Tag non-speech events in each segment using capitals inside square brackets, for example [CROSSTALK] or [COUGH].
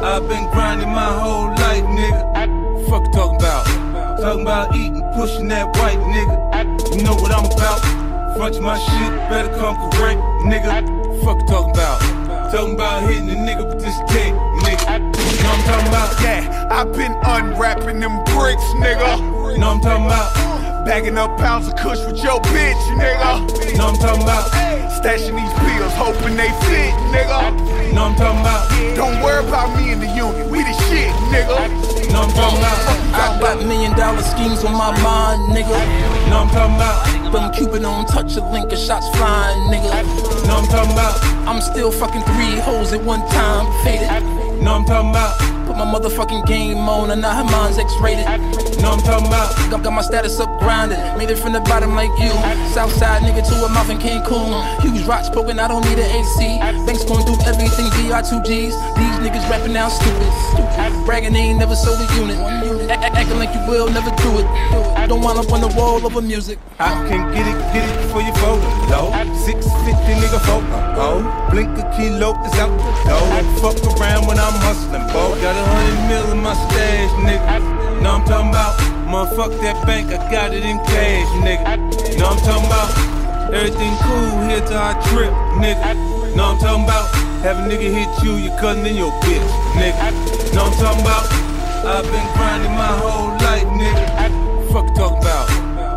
I've been grinding my whole life, nigga. Fuck you talking about? Talking about eating, pushing that white nigga. You know what I'm about. Front my shit, better come correct, nigga. Fuck you talking about? Talking about hitting a nigga with this tech, nigga. You know what I'm talking about? Yeah, I've been unwrapping them bricks, nigga. You know what I'm talking about? Bagging up pounds of kush with your bitch, nigga. You know what I'm talking about? Stashing these pills, hoping they fit, nigga. Know I'm talking about? Don't worry about me in the union, we the shit, nigga. Know I'm talking about? I got million dollar schemes on my mind, nigga. Know I'm talking about? From Cupid on touch a link and shots flying, nigga. Know I'm talking about? I'm still fucking three hoes at one time, faded. You know I'm talking about? Put my motherfucking game on and now her mind's X-rated. You know I'm talking about? Got, got my status up grinding, made it from the bottom like you. Southside nigga to a mouth in Cancun. Huge rocks poking, I don't need an AC. Banks going through everything, BR2Gs. These niggas rapping now stupid. Bragging they ain't never sold a unit. Acting like you will, never do it. Don't wind up on the wall over music. I can get it, get it for your photo. Low. 650 nigga photo. Oh, blink a kilo is out the door. Fuck around when I'm hustling, bo. Got a hundred mil in my stash, nigga. Know I'm talking about? Motherfuck that bank, I got it in cash, nigga. Know I'm talking about? Everything cool here till I trip, nigga. Know I'm talking about? Have a nigga hit you, your cousin in your bitch, nigga. Know I'm talking about? I've been grinding my whole life, nigga. Fuck you talking about?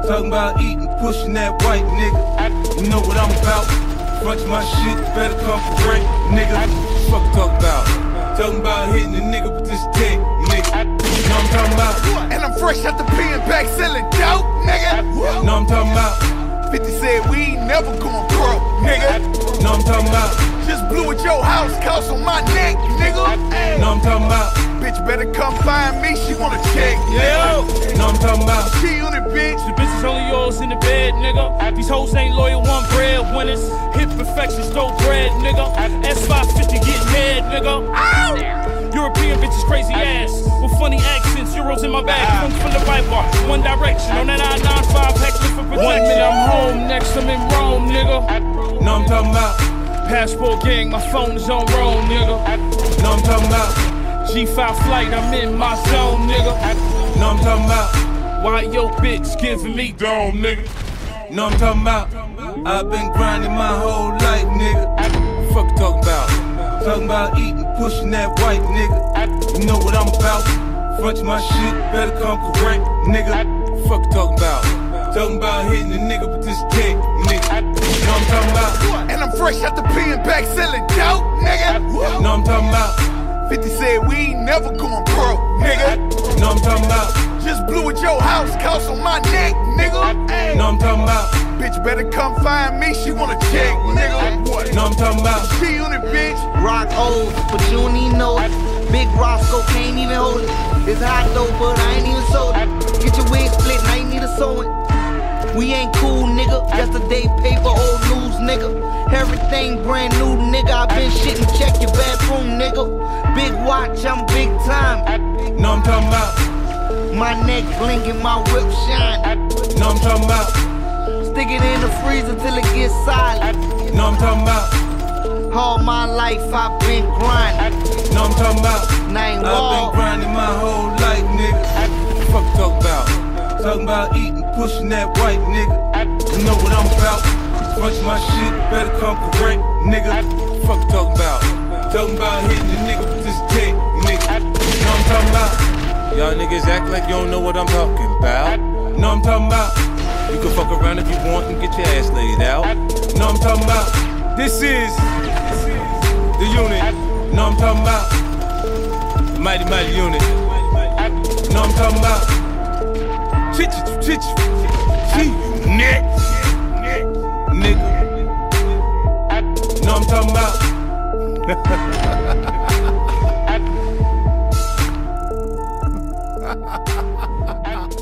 Talking about eating, pushing that white nigga. You know what I'm about. Front my shit, better come correct, nigga. Fuck you talking about? Talking about hitting a nigga with this tech, talking about? And I'm fresh out the pen back selling dope, nigga. Know I'm talking about? 50 said we ain't never going broke, nigga. Know I'm talking about? Just blew at your house, cost on my neck, nigga. Know I'm talking about? Bitch better come find me, she wanna check, Yeah. nigga. Know I'm talking about? She on it, bitch. The bitch is only yours in the bed, nigga. These hoes ain't loyal, one bread winners. Hit perfection, stole bread, nigga. S550 getting head, nigga. European bitches crazy ass. With funny accents, euros in my bag. Ah. Comes from the right bar, one direction. On that 995 heckling for protection. One minute I'm home, next I'm in Rome, nigga. Know I'm talking about? Passport gang, my phone is on roam, nigga. Know I'm talking about? G5 flight, I'm in my zone, nigga. Know I'm talking about? Why your bitch giving me dome, nigga? Know I'm talking about? I've been grinding my whole life, nigga. Fuck you talking about? Eating, pushing that white nigga. You know what I'm about. Front my shit, better come correct, nigga. Fuck you talking about? Talking about hitting a nigga with this tech, nigga. You know what I'm talking about? And I'm fresh out the pen back selling dope, nigga. You know what I'm talking about? 50 said we ain't never going pro, nigga. You know what I'm talking about? Just blew at your house, cost on my neck, nigga. You know what I'm talking about? Bitch better come find me, she wanna check, nigga. What? You know what I'm talking about? She on it, bitch. Old, but you don't even know it. Big Roscoe can't even hold it. It's hot though, but I ain't even sold it. Get your wig split, and I ain't need a sewing. We ain't cool, nigga. Yesterday paper, old news, nigga. Everything brand new, nigga. I been shitting, check your bathroom, nigga. Big watch, I'm big time. Know I'm talking about? My neck blinking, my whip shine. Know I'm talking about? Stick it in the freezer till it gets solid. Know I'm talking about? All my life I've been grinding. Know I'm talking about? Nine I've been grinding my whole life, nigga. Fuck you talking about? Talking about eating, pushing that white nigga. You know what I'm about. Front my shit, better come correct, nigga. Fuck you talking about? Talking about hitting the nigga with this tech, nigga. You know what I'm talking about? Y'all niggas act like you don't know what I'm talking about. You know what I'm talking about? You can fuck around if you want and get your ass laid out. You know what I'm talking about? This is the unit, know I'm talking about. Mighty, mighty unit. Know I'm talking about. Chit, chit, chit, chit, neck. Nigga. Know I'm talking about. [LAUGHS]